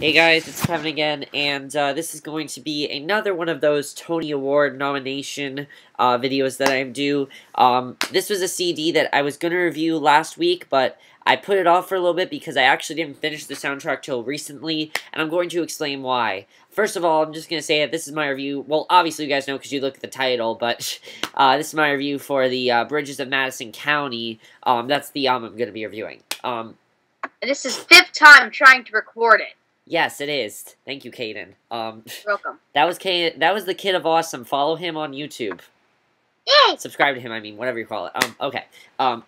Hey guys, it's Kevin again, and uh, this is going to be another one of those Tony Award nomination uh, videos that I'm due. Um, this was a CD that I was going to review last week, but I put it off for a little bit because I actually didn't finish the soundtrack till recently, and I'm going to explain why. First of all, I'm just going to say that this is my review. Well, obviously you guys know because you look at the title, but uh, this is my review for the uh, Bridges of Madison County. Um, that's the album I'm going to be reviewing. Um, this is fifth time trying to record it. Yes, it is. Thank you, Caden. Um, welcome. That was Caden. That was the kid of awesome. Follow him on YouTube. Yay! Subscribe to him. I mean, whatever you call it. Um, okay. Um,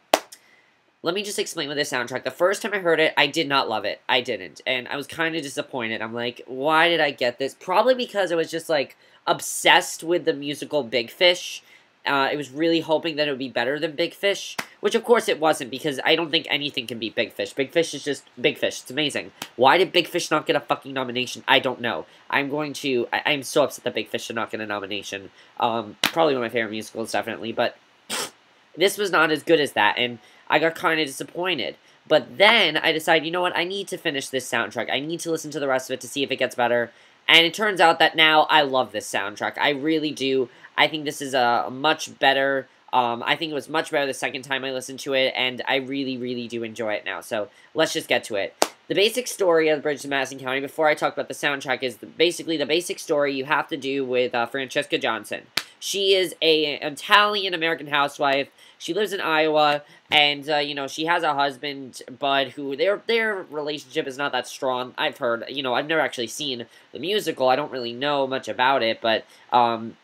let me just explain with this soundtrack. The first time I heard it, I did not love it. I didn't, and I was kind of disappointed. I'm like, why did I get this? Probably because I was just like obsessed with the musical Big Fish uh, I was really hoping that it would be better than Big Fish, which of course it wasn't because I don't think anything can beat Big Fish. Big Fish is just Big Fish. It's amazing. Why did Big Fish not get a fucking nomination? I don't know. I'm going to. I, am so upset that Big Fish did not get a nomination. Um, probably one of my favorite musicals, definitely, but this was not as good as that, and I got kind of disappointed. But then I decided, you know what? I need to finish this soundtrack. I need to listen to the rest of it to see if it gets better. And it turns out that now I love this soundtrack. I really do. I think this is a much better. Um, I think it was much better the second time I listened to it, and I really, really do enjoy it now. So let's just get to it. The basic story of the Bridges of Madison County, before I talk about the soundtrack, is the, basically the basic story you have to do with uh, Francesca Johnson. She is a Italian-American housewife. She lives in Iowa, and, uh, you know, she has a husband, Bud, who their, their relationship is not that strong. I've heard, you know, I've never actually seen the musical. I don't really know much about it, but, um,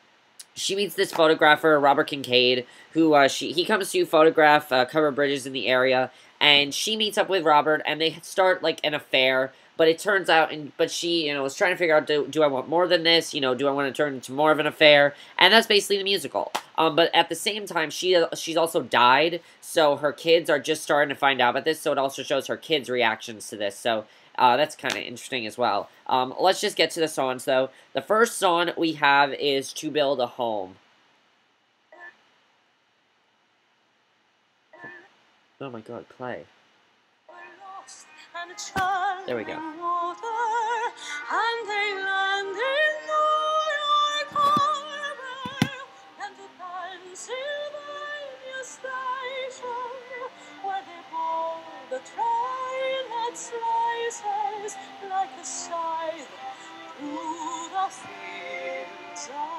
she meets this photographer, Robert Kincaid, who uh, she he comes to photograph uh, cover bridges in the area, and she meets up with Robert, and they start like an affair. But it turns out, and but she, you know, was trying to figure out, do, do I want more than this? You know, do I want to turn into more of an affair? And that's basically the musical. Um, but at the same time, she she's also died, so her kids are just starting to find out about this. So it also shows her kids' reactions to this. So uh, that's kind of interesting as well. Um, let's just get to the songs, though. The first song we have is To Build a Home. Oh my god, play. There we go. slices like a scythe through the fields.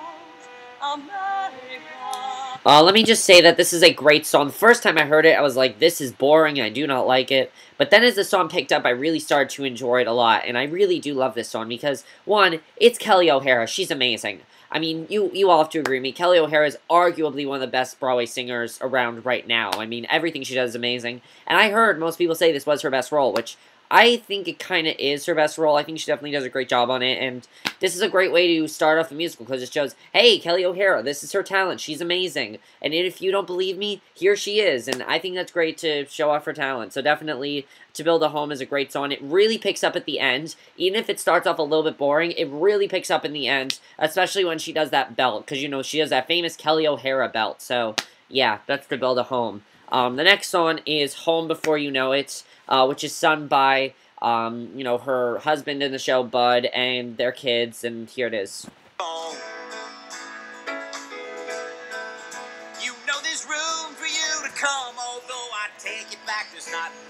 Uh, let me just say that this is a great song. The first time I heard it, I was like, this is boring, I do not like it. But then as the song picked up, I really started to enjoy it a lot, and I really do love this song because, one, it's Kelli O'Hara. She's amazing. I mean, you you all have to agree with me. Kelli O'Hara is arguably one of the best Broadway singers around right now. I mean, everything she does is amazing. And I heard most people say this was her best role, which I think it kind of is her best role. I think she definitely does a great job on it, and this is a great way to start off a musical because it shows, hey, Kelli O'Hara, this is her talent. She's amazing. And if you don't believe me, here she is, and I think that's great to show off her talent. So definitely, To Build a Home is a great song. It really picks up at the end. Even if it starts off a little bit boring, it really picks up in the end, especially when she does that belt, because, you know, she has that famous Kelli O'Hara belt. So, yeah, that's To Build a Home. Um, the next song is Home Before You Know It uh, which is sung by, um, you know, her husband in the show, Bud, and their kids, and here it is.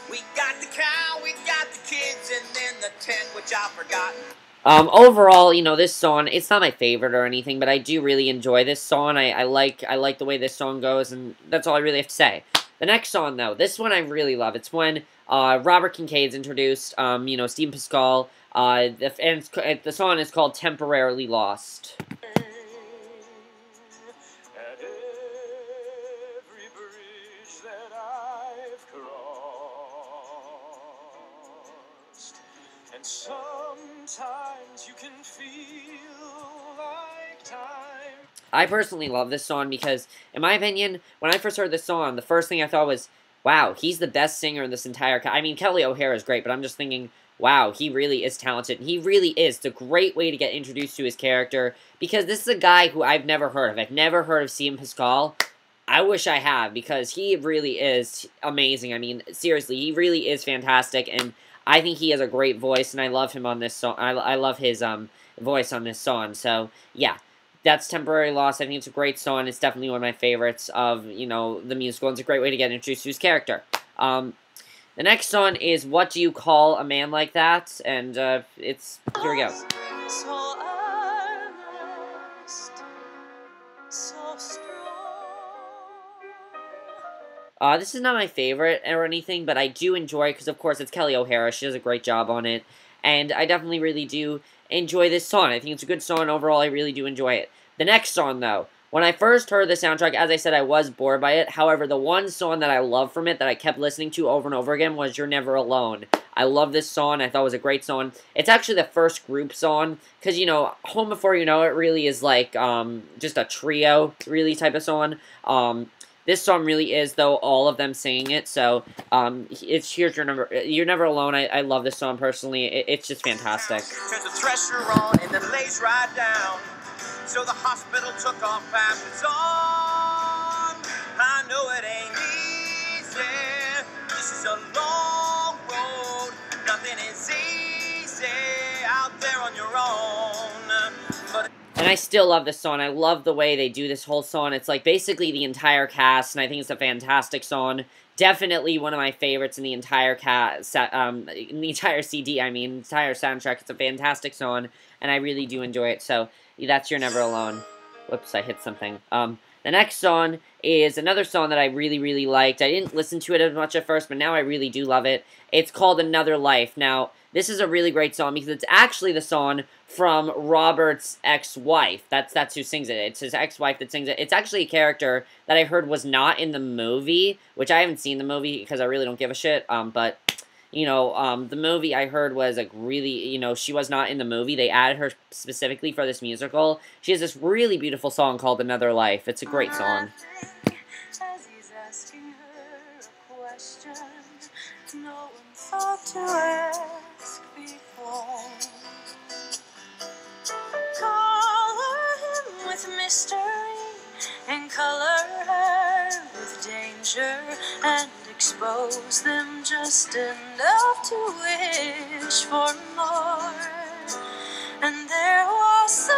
We got the cow, we got the kids, and then the tent, which I forgot. Um, overall, you know, this song, it's not my favorite or anything, but I do really enjoy this song. I, I like I like the way this song goes, and that's all I really have to say. The next song, though, this one I really love. It's when uh, Robert Kincaid's introduced, um, you know, Steve Pasquale, uh, the, and the song is called Temporarily Lost. sometimes you can feel like time. I personally love this song because, in my opinion, when I first heard this song, the first thing I thought was, wow, he's the best singer in this entire... I mean, Kelli O'Hara is great, but I'm just thinking, wow, he really is talented. He really is. It's a great way to get introduced to his character, because this is a guy who I've never heard of. I've never heard of Steven Pasquale. I wish I have, because he really is amazing. I mean, seriously, he really is fantastic, and I think he has a great voice, and I love him on this song. I, I love his um voice on this song. So yeah, that's temporary loss. I think it's a great song. It's definitely one of my favorites of you know the musical. It's a great way to get introduced to his character. Um, the next song is "What Do You Call a Man Like That?" and uh, it's here we go. Uh, this is not my favorite or anything, but I do enjoy because, of course, it's Kelli O'Hara. She does a great job on it, and I definitely really do enjoy this song. I think it's a good song overall. I really do enjoy it. The next song, though, when I first heard the soundtrack, as I said, I was bored by it. However, the one song that I love from it that I kept listening to over and over again was You're Never Alone. I love this song. I thought it was a great song. It's actually the first group song because, you know, Home Before You Know It really is like um, just a trio really type of song. Um, this song really is, though, all of them singing it. So, um, it's here's your number. You're never alone. I, I love this song personally. It, it's just fantastic. Turn the thresher on and then lays right down. So the hospital took off passes on. I know it ain't easy. This is a long road. Nothing is easy out there on your own. And I still love this song. I love the way they do this whole song. It's like basically the entire cast, and I think it's a fantastic song. Definitely one of my favorites in the entire cast, um, in the entire CD. I mean, entire soundtrack. It's a fantastic song, and I really do enjoy it. So that's "You're Never Alone." Whoops, I hit something. Um, the next song is another song that I really, really liked. I didn't listen to it as much at first, but now I really do love it. It's called Another Life. Now, this is a really great song because it's actually the song from Robert's ex-wife. That's that's who sings it. It's his ex-wife that sings it. It's actually a character that I heard was not in the movie, which I haven't seen the movie because I really don't give a shit. Um, but you know, um, the movie I heard was like really, you know, she was not in the movie. They added her specifically for this musical. She has this really beautiful song called Another Life. It's a great song. No Color him with mystery and color her with danger and expose them just enough to wish for more. And there was.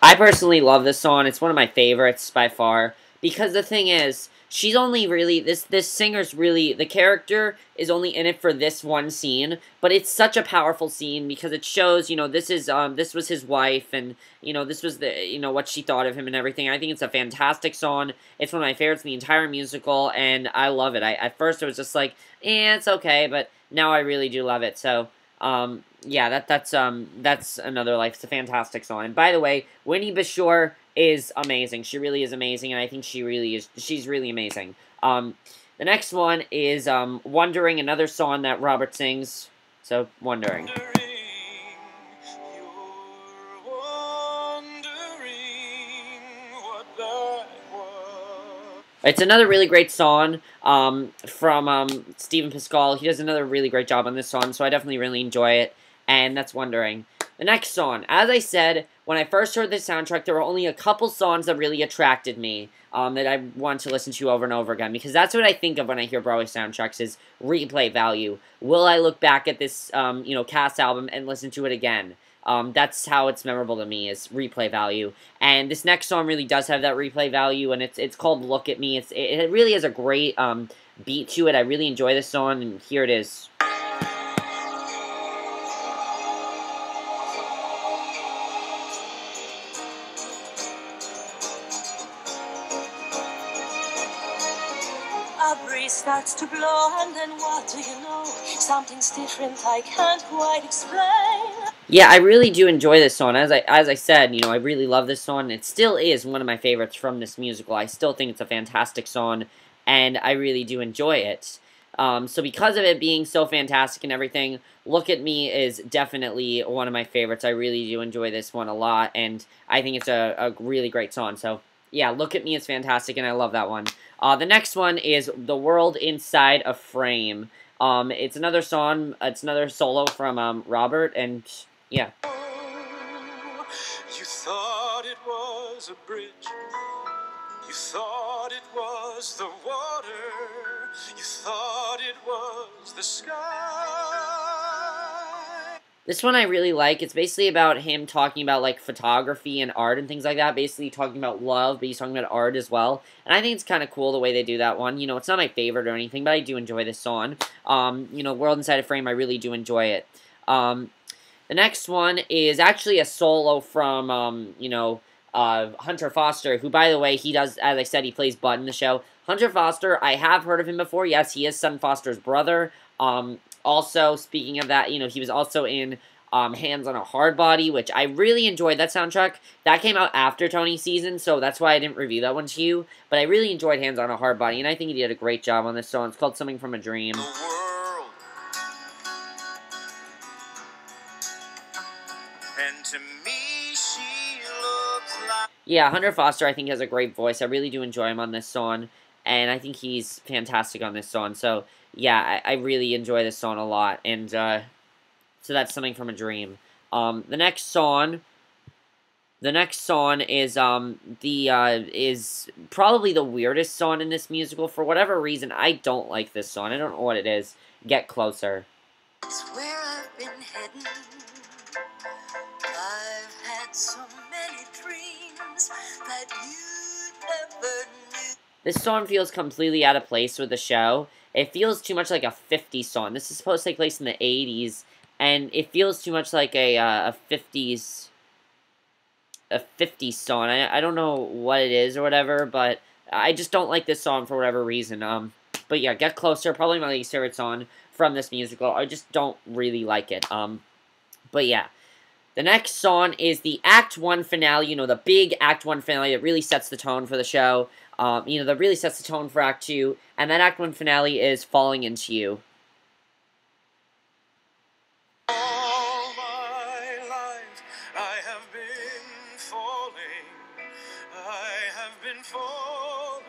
I personally love this song. It's one of my favorites by far. Because the thing is, she's only really this this singer's really the character is only in it for this one scene but it's such a powerful scene because it shows you know this is um this was his wife and you know this was the you know what she thought of him and everything. I think it's a fantastic song. It's one of my favorites in the entire musical and i love it. I at first it was just like eh it's okay but now i really do love it. So um yeah that that's um that's another life. It's a fantastic song. And by the way Whitney Bashor is amazing. She really is amazing, and I think she really is. She's really amazing. Um, the next one is um, "Wondering," another song that Robert sings. So, "Wondering." It's another really great song um, from um, Steven Pasquale. He does another really great job on this song, so I definitely really enjoy it. And that's Wondering. The next song, as I said, when I first heard this soundtrack, there were only a couple songs that really attracted me um, that I want to listen to over and over again because that's what I think of when I hear Broadway soundtracks is replay value. Will I look back at this, um, you know, cast album and listen to it again? Um, that's how it's memorable to me is replay value. And this next song really does have that replay value, and it's it's called "Look at Me." It's it, it really has a great um, beat to it. I really enjoy this song, and here it is. Starts to blow, and then what do you know? Something's different, I can't quite explain. Yeah, I really do enjoy this song. As I as I said, you know, I really love this song. It still is one of my favorites from this musical. I still think it's a fantastic song, and I really do enjoy it. Um, so because of it being so fantastic and everything, Look at Me is definitely one of my favorites. I really do enjoy this one a lot, and I think it's a, a really great song. So yeah, Look at Me is fantastic, and I love that one. Uh, the next one is The World Inside a Frame. Um, it's another song, it's another solo from um, Robert, and yeah. You thought it was a bridge. You thought it was the water. You thought it was the sky. This one I really like. It's basically about him talking about like photography and art and things like that. Basically talking about love, but he's talking about art as well. And I think it's kind of cool the way they do that one. You know, it's not my favorite or anything, but I do enjoy this song. Um, you know, World Inside a Frame, I really do enjoy it. Um, the next one is actually a solo from, um, you know, uh, Hunter Foster, who, by the way, he does, as I said, he plays Bud in the show. Hunter Foster, I have heard of him before. Yes, he is Sutton Foster's brother. Um, also, speaking of that, you know, he was also in um, Hands on a Hardbody, which I really enjoyed that soundtrack. That came out after Tony's season, so that's why I didn't review that one to you. But I really enjoyed Hands on a Hardbody, and I think he did a great job on this song. It's called Something from a Dream. The world. And to me, she looks like. Yeah, Hunter Foster, I think, has a great voice. I really do enjoy him on this song, and I think he's fantastic on this song. So, yeah, I, I really enjoy this song a lot, and uh, so that's something from a dream. Um, the next song, the next song is um the uh is probably the weirdest song in this musical for whatever reason. I don't like this song. I don't know what it is. Get closer. It's where I've been heading. I've had so many dreams that you never knew. This song feels completely out of place with the show. It feels too much like a 50s song. This is supposed to take place in the 80s, and it feels too much like a, uh, a 50s a 50s song. I, I don't know what it is or whatever, but I just don't like this song for whatever reason. Um, but yeah, Get Closer, probably my least favorite song from this musical. I just don't really like it. Um, but yeah. The next song is the Act 1 finale, you know, the big Act 1 finale that really sets the tone for the show. Um, you know, that really sets the tone for Act 2. And that Act 1 finale is Falling Into You. All my life I have been falling. I have been falling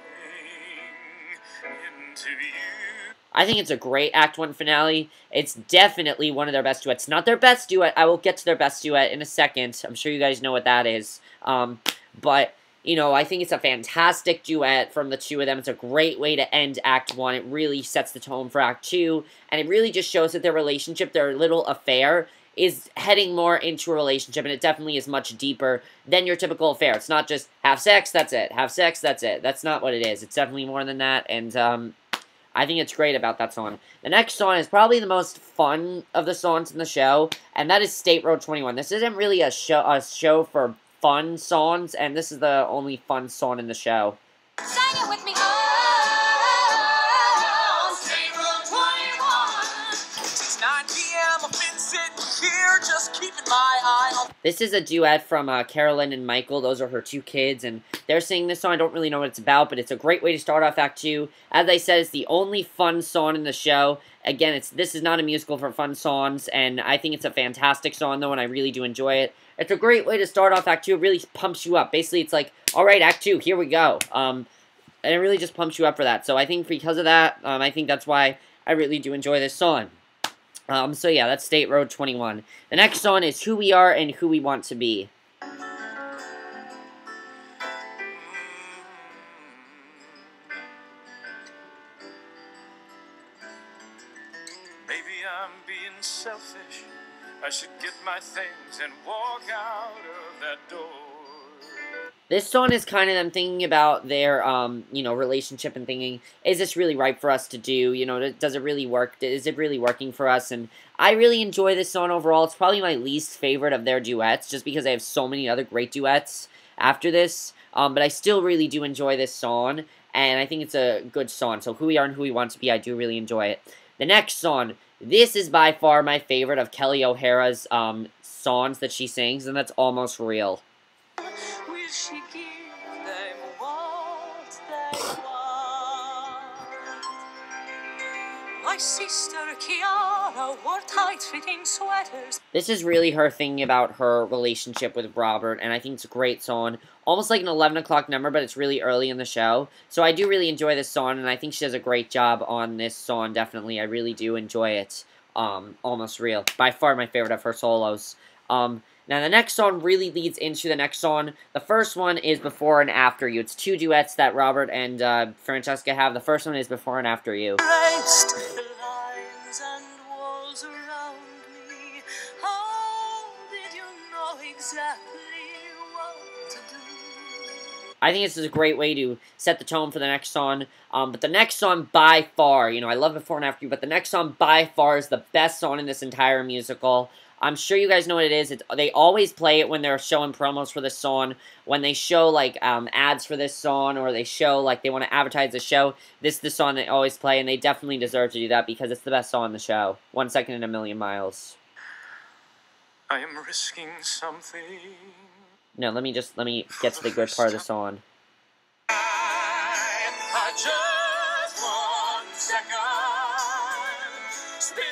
into you. I think it's a great Act 1 finale. It's definitely one of their best duets. Not their best duet. I will get to their best duet in a second. I'm sure you guys know what that is. Um, but, you know, I think it's a fantastic duet from the two of them. It's a great way to end Act 1. It really sets the tone for Act 2. And it really just shows that their relationship, their little affair, is heading more into a relationship. And it definitely is much deeper than your typical affair. It's not just have sex, that's it. Have sex, that's it. That's not what it is. It's definitely more than that. And, um, I think it's great about that song. The next song is probably the most fun of the songs in the show, and that is State Road 21. This isn't really a show a show for fun songs, and this is the only fun song in the show. Sing it with me. Oh, State Road 21. It's 9 p.m. I've been sitting here just keeping my eye on. This is a duet from uh, Carolyn and Michael. Those are her two kids, and they're singing this song. I don't really know what it's about, but it's a great way to start off Act 2. As I said, it's the only fun song in the show. Again, it's this is not a musical for fun songs, and I think it's a fantastic song, though, and I really do enjoy it. It's a great way to start off Act 2. It really pumps you up. Basically, it's like, all right, Act 2, here we go. Um, and it really just pumps you up for that. So I think because of that, um, I think that's why I really do enjoy this song. Um, so yeah, that's State Road 21. The next song is Who We Are and Who We Want to Be. I'm being selfish. I should get my things and walk out of that door. This song is kind of them thinking about their, um, you know, relationship and thinking, is this really right for us to do? You know, does it really work? Is it really working for us? And I really enjoy this song overall. It's probably my least favorite of their duets, just because I have so many other great duets after this. Um, but I still really do enjoy this song, and I think it's a good song. So Who We Are and Who We Want to Be, I do really enjoy it. The next song, this is by far my favorite of Kelli O'Hara's um, songs that she sings, and that's Almost Real. Will she give them what they want? My sister Chiara wore tight-fitting sweaters. This is really her thinking about her relationship with Robert, and I think it's a great song. Almost like an 11 o'clock number, but it's really early in the show. So I do really enjoy this song, and I think she does a great job on this song, definitely. I really do enjoy it. Um, Almost Real. By far my favorite of her solos. Um, Now, the next song really leads into the next song. The first one is Before and After You. It's two duets that Robert and uh, Francesca have. The first one is Before and After You. I think this is a great way to set the tone for the next song. Um, but the next song, by far, you know, I love Before and After You, but the next song, by far, is the best song in this entire musical. I'm sure you guys know what it is. It's, they always play it when they're showing promos for this song. When they show, like, um, ads for this song, or they show, like, they want to advertise the show, this is the song they always play, and they definitely deserve to do that because it's the best song in the show. One second in a million miles. I am risking something. No, let me just, let me get to the good part of the song. I, I just one second spinning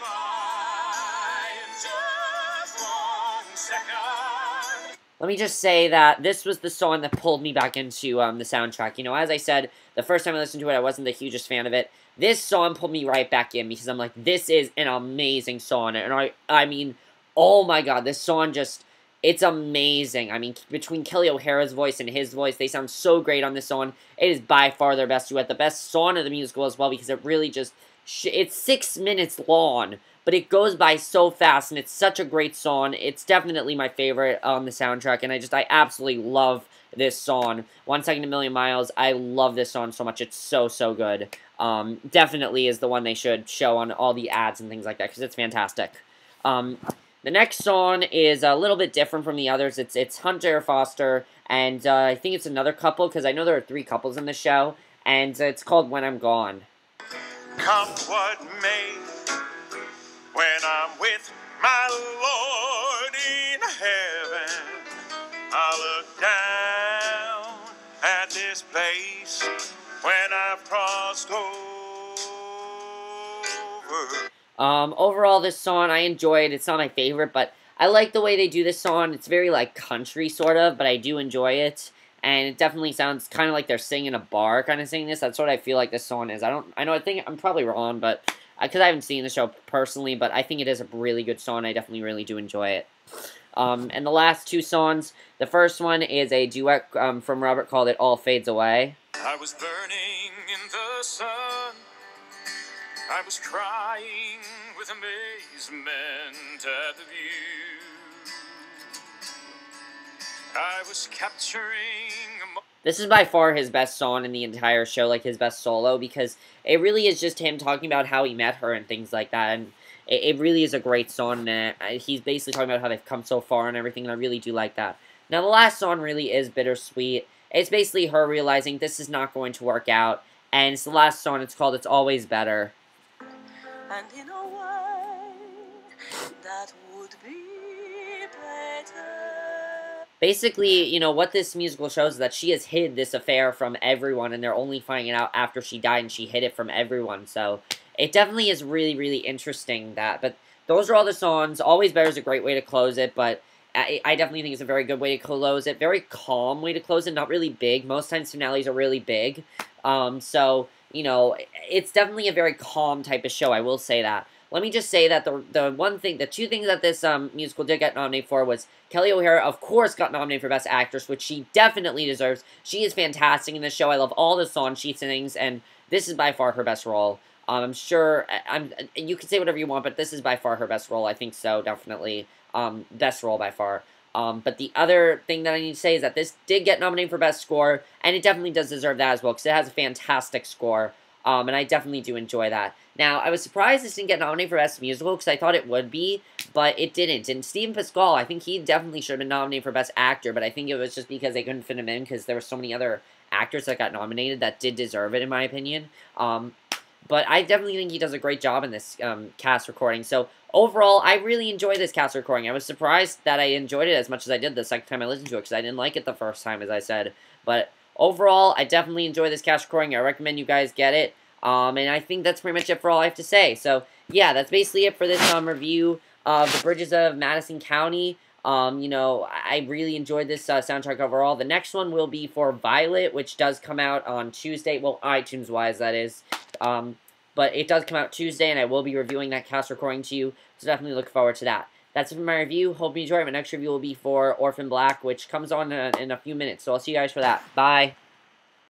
by in just one second. Let me just say that this was the song that pulled me back into um, the soundtrack. You know, as I said, the first time I listened to it, I wasn't the hugest fan of it. This song pulled me right back in because I'm like, this is an amazing song. And I, I mean, oh my god, this song just, it's amazing. I mean, between Kelli O'Hara's voice and his voice, they sound so great on this song. It is by far their best duet, the best song of the musical as well because it really just, it's six minutes long, but it goes by so fast and it's such a great song. It's definitely my favorite on the soundtrack, and I just, I absolutely love this song. One Second a Million Miles, I love this song so much. It's so, so good. Um, definitely is the one they should show on all the ads and things like that because it's fantastic. Um, the next song is a little bit different from the others. It's it's Hunter Foster, and uh, I think it's another couple because I know there are three couples in the show, and uh, it's called When I'm Gone. Come what may, when I'm with my Lord in heaven, I look down Um, overall, this song, I enjoy it. It's not my favorite, but I like the way they do this song. It's very, like, country, sort of, but I do enjoy it. And it definitely sounds kind of like they're singing a bar, kind of singing this. That's what I feel like this song is. I don't, I know, I think, I'm probably wrong, but, because I haven't seen the show personally, but I think it is a really good song. I definitely really do enjoy it. Um, and the last two songs, the first one is a duet um, from Robert called It All Fades Away. I was burning in the sun. I was crying with amazement at the view. I was capturing This is by far his best song in the entire show, like his best solo, because it really is just him talking about how he met her and things like that. And it, it really is a great song. And uh, he's basically talking about how they've come so far and everything, and I really do like that. Now, the last song really is bittersweet. It's basically her realizing this is not going to work out. And it's the last song. It's called It's Always Better. And in a way that would be better. Basically, you know, what this musical shows is that she has hid this affair from everyone, and they're only finding it out after she died, and she hid it from everyone. So, it definitely is really, really interesting that. But those are all the songs. Always Better is a great way to close it, but I, I definitely think it's a very good way to close it. Very calm way to close it, not really big. Most times finales are really big. Um, so, you know, it's definitely a very calm type of show, I will say that. Let me just say that the the one thing, the two things that this um, musical did get nominated for was Kelli O'Hara, of course, got nominated for Best Actress, which she definitely deserves. She is fantastic in this show. I love all the songs she sings, and this is by far her best role. Um, I'm sure, I'm. You can say whatever you want, but this is by far her best role. I think so, definitely. Um, best role by far. Um, but the other thing that I need to say is that this did get nominated for Best Score, and it definitely does deserve that as well, because it has a fantastic score, um, and I definitely do enjoy that. Now, I was surprised this didn't get nominated for Best Musical, because I thought it would be, but it didn't. And Steven Pasquale, I think he definitely should have been nominated for Best Actor, but I think it was just because they couldn't fit him in, because there were so many other actors that got nominated that did deserve it, in my opinion. Um, but I definitely think he does a great job in this um, cast recording. So overall, I really enjoy this cast recording. I was surprised that I enjoyed it as much as I did the second time I listened to it because I didn't like it the first time, as I said. But overall, I definitely enjoy this cast recording. I recommend you guys get it. Um, and I think that's pretty much it for all I have to say. So yeah, that's basically it for this um, review of the Bridges of Madison County. Um, you know, I really enjoyed this uh, soundtrack overall. The next one will be for Violet, which does come out on Tuesday. Well, iTunes-wise, that is. Um, but it does come out Tuesday, and I will be reviewing that cast recording to you, so definitely look forward to that. that's it for my review. Hope you enjoyed. My next review will be for Orphan Black, which comes on in a, in a few minutes. So I'll see you guys for that. Bye.